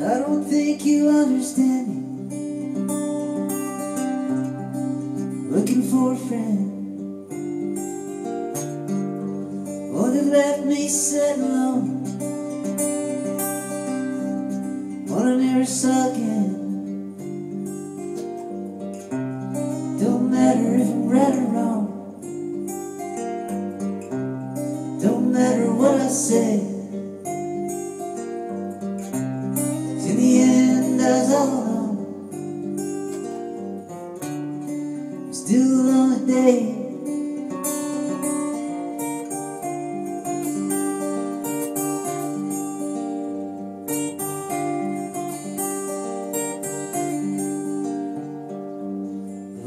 I don't think you understand me. Looking for a friend. Oh, they left me sitting alone. One I never saw again. Say. In the end, I was all. Still on a day.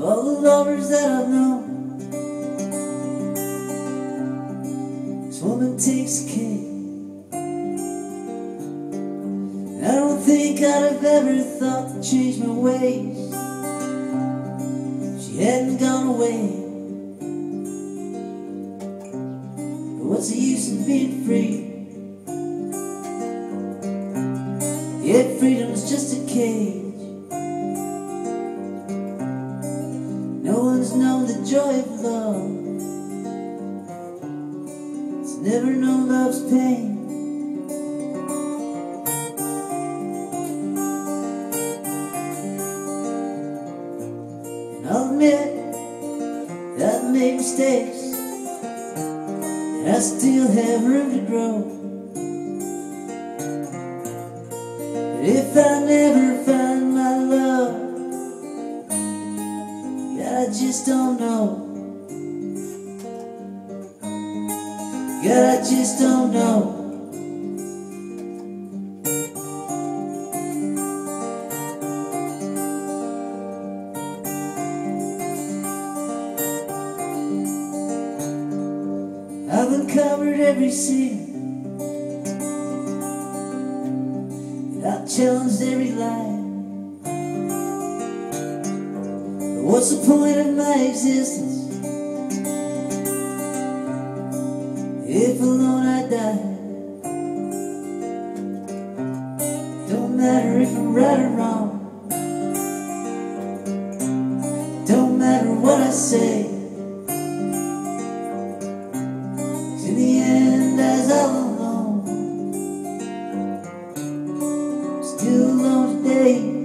All the lovers that I've known, woman takes a. I don't think I'd have ever thought to change my ways. She hadn't gone away. But what's the use in being free? Yet freedom's just a cage. No one's known the joy of love. Never known love's pain. And I'll admit that I made mistakes, and I still have room to grow. But if I never find my love, I just don't know. God, I just don't know. I've uncovered every sin. And I've challenged every lie. But what's the point of my existence? If alone I die Don't matter if I'm right or wrong. Don't matter what I say. In the end as I'm still alone today